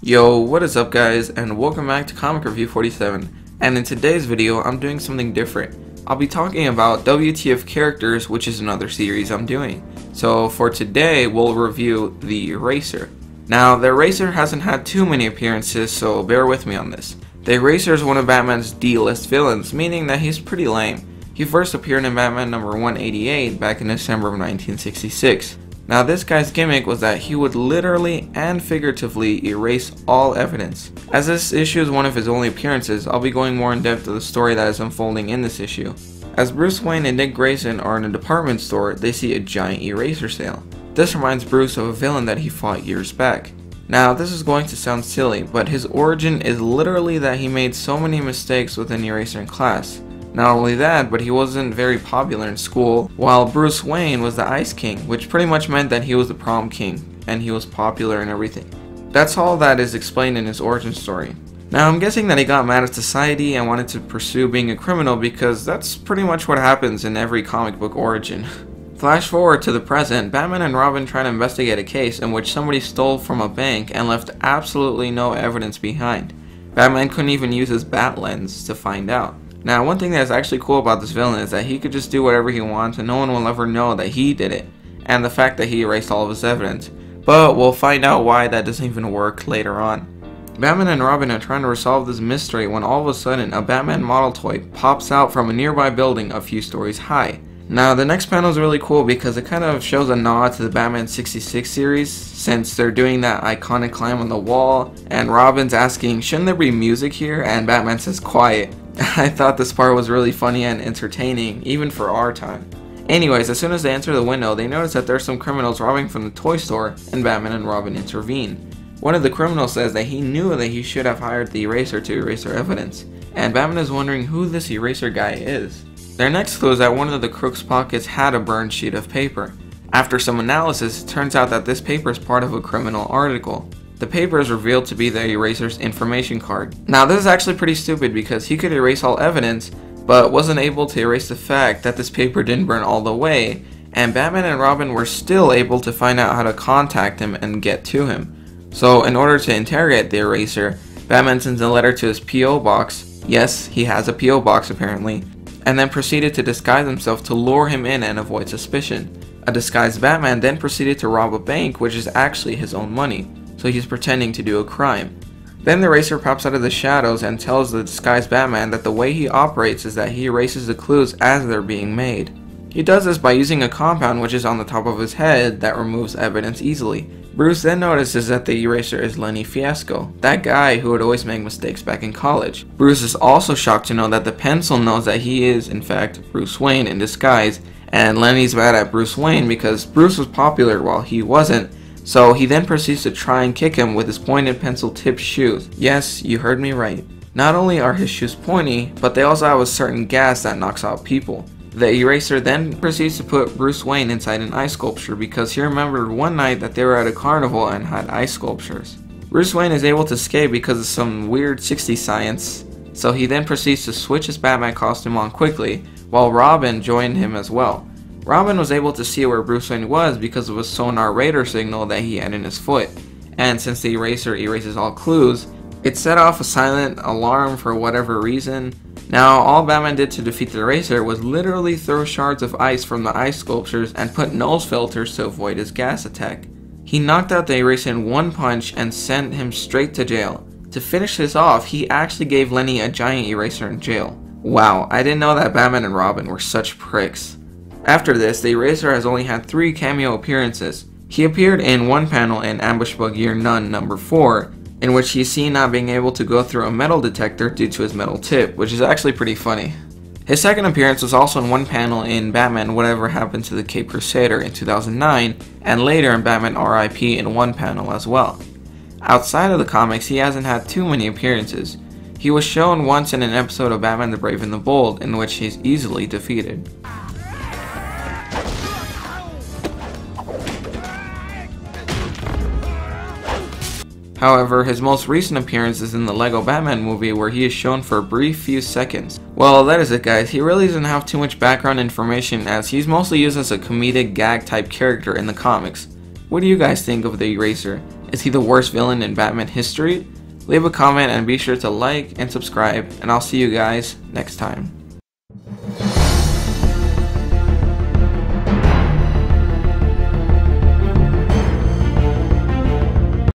Yo, what is up guys, and welcome back to Comic Review 47. And in today's video, I'm doing something different. I'll be talking about WTF characters, which is another series I'm doing. So for today, we'll review the Eraser. Now, the Eraser hasn't had too many appearances, so bear with me on this. The Eraser is one of Batman's D-list villains, meaning that he's pretty lame. He first appeared in Batman number 188 back in December of 1966. Now this guy's gimmick was that he would literally and figuratively erase all evidence. As this issue is one of his only appearances, I'll be going more in depth to the story that is unfolding in this issue. As Bruce Wayne and Dick Grayson are in a department store, they see a giant eraser sale. This reminds Bruce of a villain that he fought years back. Now, this is going to sound silly, but his origin is literally that he made so many mistakes with an eraser in class. Not only that, but he wasn't very popular in school, while Bruce Wayne was the Ice King, which pretty much meant that he was the prom king, and he was popular and everything. That's all that is explained in his origin story. Now I'm guessing that he got mad at society and wanted to pursue being a criminal because that's pretty much what happens in every comic book origin. Flash forward to the present, Batman and Robin try to investigate a case in which somebody stole from a bank and left absolutely no evidence behind. Batman couldn't even use his bat lens to find out. Now, one thing that's actually cool about this villain is that he could just do whatever he wants and no one will ever know that he did it, and the fact that he erased all of his evidence. But we'll find out why that doesn't even work later on. Batman and Robin are trying to resolve this mystery when all of a sudden a Batman model toy pops out from a nearby building a few stories high. Now the next panel is really cool because it kind of shows a nod to the Batman 66 series since they're doing that iconic climb on the wall and Robin's asking shouldn't there be music here and Batman says quiet I thought this part was really funny and entertaining, even for our time. Anyways, as soon as they enter the window, they notice that there's some criminals robbing from the toy store, and Batman and Robin intervene. One of the criminals says that he knew that he should have hired the eraser to erase their evidence, and Batman is wondering who this eraser guy is. Their next clue is that one of the crook's pockets had a burned sheet of paper. After some analysis, it turns out that this paper is part of a criminal article. The paper is revealed to be the eraser's information card. Now this is actually pretty stupid because he could erase all evidence, but wasn't able to erase the fact that this paper didn't burn all the way, and Batman and Robin were still able to find out how to contact him and get to him. So in order to interrogate the eraser, Batman sends a letter to his P.O. box, yes, he has a P.O. box apparently, and then proceeded to disguise himself to lure him in and avoid suspicion. A disguised Batman then proceeded to rob a bank which is actually his own money so he's pretending to do a crime. Then the Eraser pops out of the shadows and tells the disguised Batman that the way he operates is that he erases the clues as they're being made. He does this by using a compound which is on the top of his head that removes evidence easily. Bruce then notices that the eraser is Lenny Fiasco, that guy who would always make mistakes back in college. Bruce is also shocked to know that the pencil knows that he is, in fact, Bruce Wayne in disguise, and Lenny's mad at Bruce Wayne because Bruce was popular while he wasn't, so he then proceeds to try and kick him with his pointed pencil tipped shoes. Yes, you heard me right. Not only are his shoes pointy, but they also have a certain gas that knocks out people. The eraser then proceeds to put Bruce Wayne inside an ice sculpture because he remembered one night that they were at a carnival and had ice sculptures. Bruce Wayne is able to escape because of some weird 60s science, so he then proceeds to switch his Batman costume on quickly, while Robin joined him as well. Robin was able to see where Bruce Wayne was because of a sonar radar signal that he had in his foot, and since the eraser erases all clues, it set off a silent alarm for whatever reason. Now, all Batman did to defeat the eraser was literally throw shards of ice from the ice sculptures and put nose filters to avoid his gas attack. He knocked out the eraser in one punch and sent him straight to jail. To finish this off, he actually gave Lenny a giant eraser in jail. Wow, I didn't know that Batman and Robin were such pricks. After this, the Eraser has only had three cameo appearances. He appeared in one panel in Ambush Bug Year None number 4, in which he's seen not being able to go through a metal detector due to his metal tip, which is actually pretty funny. His second appearance was also in one panel in Batman Whatever Happened to the Caped Crusader in 2009, and later in Batman RIP in one panel as well. Outside of the comics, he hasn't had too many appearances. He was shown once in an episode of Batman the Brave and the Bold, in which he's easily defeated. However, his most recent appearance is in the LEGO Batman movie where he is shown for a brief few seconds. Well, that is it guys, he really doesn't have too much background information as he's mostly used as a comedic gag type character in the comics. What do you guys think of the Eraser? Is he the worst villain in Batman history? Leave a comment and be sure to like and subscribe, and I'll see you guys next time.